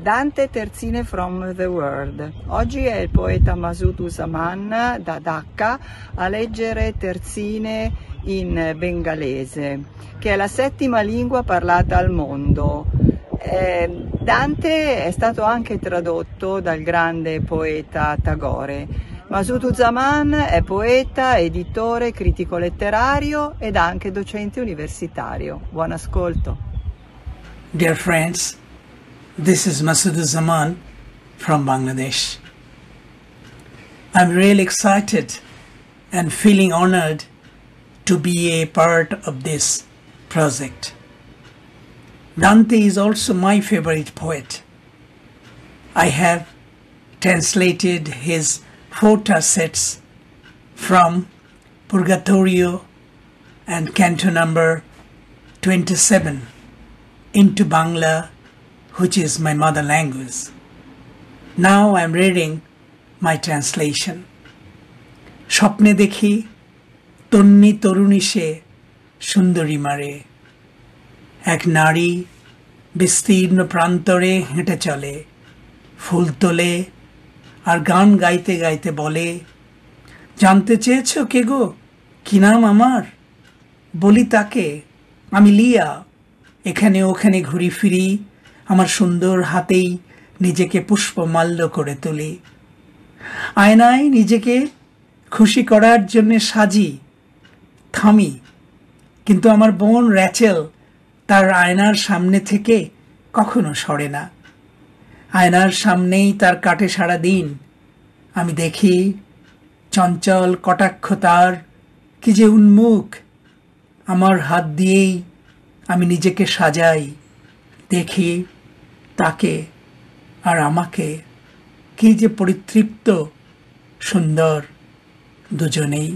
Dante Terzine from the World. Oggi è il poeta Masud Usaman da Dhaka a leggere terzine in bengalese, che è la settima lingua parlata al mondo. Eh, Dante è stato anche tradotto dal grande poeta Tagore. Masud Uzaman è poeta, editore, critico letterario ed anche docente universitario. Buon ascolto. Dear friends, This is Masood Zaman from Bangladesh. I'm really excited and feeling honored to be a part of this project. Dante is also my favorite poet. I have translated his four sets from Purgatorio and Canto number 27 into Bangla which is my mother language. Now I am reading my translation. স্বপ্নে দেখি তন্নি তরুণী সে সুন্দরী মারে। এক নারী বিস্তীর্ণ প্রান্তরে হেঁটে চলে। ফুল তোলে আর গান গাইতে গাইতে বলে, জানতে চেয়েছ কে গো? কি নাম আমার? বলি, তাকে। আমি লিয়া। এখানে ওখানে ঘুরি ফিরি আমার সুন্দর হাতেই নিজেকে পুষ্পমাল্য করে তুলি। আয়নায় নিজেকে খুশি করার জন্য সাজি, থামি। কিন্তু আমার বোন র্যাচেল তার আয়নার সামনে থেকে কখনো সরে না। আয়নার সামনেই তার কাটে সারা দিন। আমি দেখি চঞ্চল কটাক্ষ তার, কি যে উন্মুখ। আমার হাত দিয়েই আমি নিজেকে সাজাই, দেখি তাকে আর আমাকে। কি যে পরিতৃপ্ত সুন্দর দুজনেই।